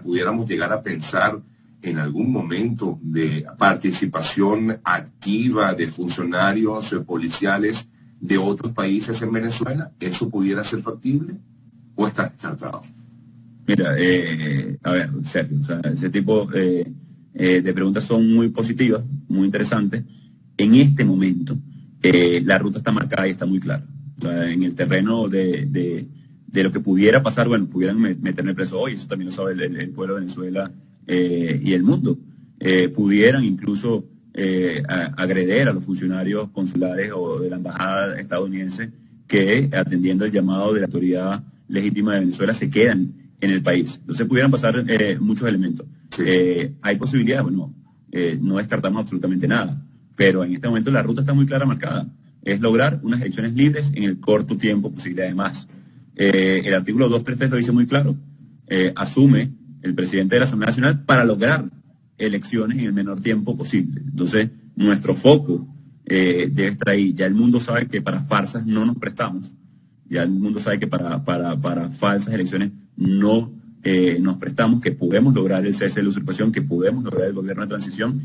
pudiéramos llegar a pensar en algún momento de participación activa de funcionarios policiales de otros países en Venezuela? ¿Eso pudiera ser factible o está descartado? Mira, eh, a ver, Sergio, ese tipo eh, eh, de preguntas son muy positivas, muy interesantes. En este momento, la ruta está marcada y está muy clara. en el terreno de, lo que pudiera pasar, bueno, pudieran meterme preso hoy, eso también lo sabe el, pueblo de Venezuela y el mundo. pudieran incluso agreder a los funcionarios consulares o de la embajada estadounidense que, atendiendo el llamado de la autoridad legítima de Venezuela, se quedan en el país. Entonces pudieran pasar eh, muchos elementos. Eh, hay posibilidades, bueno, eh, no descartamos absolutamente nada, pero en este momento la ruta está muy clara marcada. Es lograr unas elecciones libres en el corto tiempo posible además. El artículo 233 lo dice muy claro. asume el presidente de la Asamblea Nacional para lograr elecciones en el menor tiempo posible. Entonces, nuestro foco debe estar ahí. Ya el mundo sabe que para farsas no nos prestamos. Ya el mundo sabe que para, para, para falsas elecciones no eh, nos prestamos, que podemos lograr el cese de la usurpación, que podemos lograr el gobierno de transición